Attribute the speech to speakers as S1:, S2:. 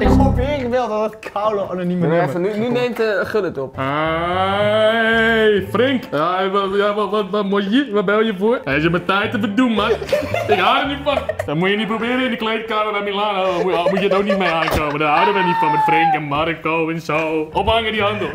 S1: Ik hoop weer wel dat het koude anonieme
S2: nee,
S1: nummer.
S2: nu, nu neemt eh, uh, Gul het op.
S3: Hey, Frank. Ja, wat, wat, wat, wat moet je? Wat bel je voor? Hij is mijn tijd te verdoen, man. Ik hou er niet van. Dan moet je niet proberen in de kleedkamer bij Milano. Moet, je het ook niet mee aankomen. Daar houden we niet van met Frank en Marco en zo. Ophangen die handel.